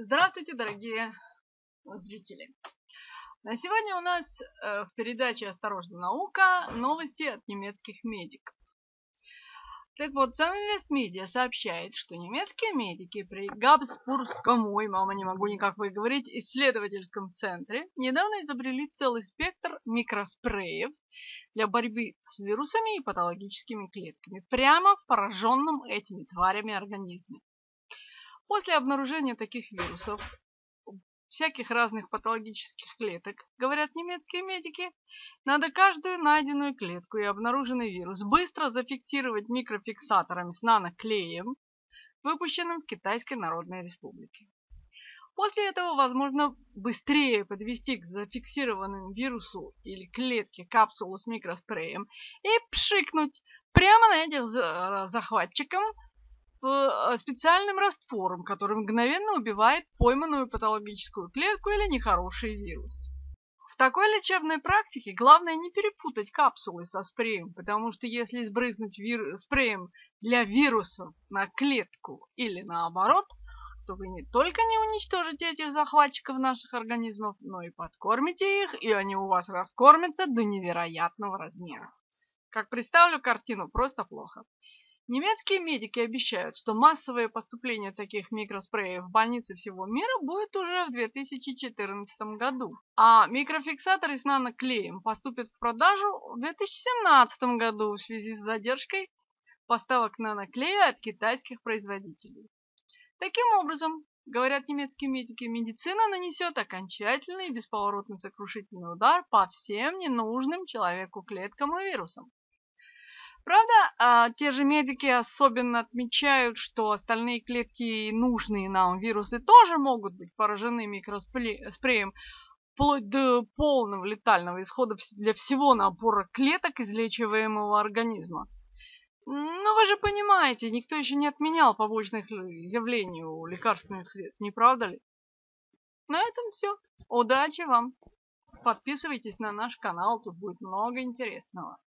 Здравствуйте, дорогие зрители! На сегодня у нас э, в передаче «Осторожно, наука» новости от немецких медиков. Так вот, Санвест Медиа сообщает, что немецкие медики при Габсбургском, ой, мама, не могу никак выговорить, исследовательском центре недавно изобрели целый спектр микроспреев для борьбы с вирусами и патологическими клетками прямо в пораженном этими тварями организме. После обнаружения таких вирусов, всяких разных патологических клеток, говорят немецкие медики, надо каждую найденную клетку и обнаруженный вирус быстро зафиксировать микрофиксаторами с наноклеем, выпущенным в Китайской Народной Республике. После этого возможно быстрее подвести к зафиксированному вирусу или клетке капсулу с микроспреем и пшикнуть прямо на этих захватчиков Э, специальным раствором, который мгновенно убивает пойманную патологическую клетку или нехороший вирус. В такой лечебной практике главное не перепутать капсулы со спреем, потому что если сбрызнуть вир... спреем для вирусов на клетку или наоборот, то вы не только не уничтожите этих захватчиков наших организмов, но и подкормите их, и они у вас раскормятся до невероятного размера. Как представлю картину, просто плохо. Немецкие медики обещают, что массовое поступление таких микроспреев в больницы всего мира будет уже в 2014 году, а микрофиксаторы с наноклеем поступят в продажу в 2017 году в связи с задержкой поставок наноклея от китайских производителей. Таким образом, говорят немецкие медики, медицина нанесет окончательный и бесповоротно сокрушительный удар по всем ненужным человеку клеткам и вирусам. Правда, а, те же медики особенно отмечают, что остальные клетки, нужные нам вирусы, тоже могут быть поражены микроспреем, вплоть до полного летального исхода для всего набора клеток излечиваемого организма. Но вы же понимаете, никто еще не отменял побочных явлений у лекарственных средств, не правда ли? На этом все. Удачи вам! Подписывайтесь на наш канал, тут будет много интересного.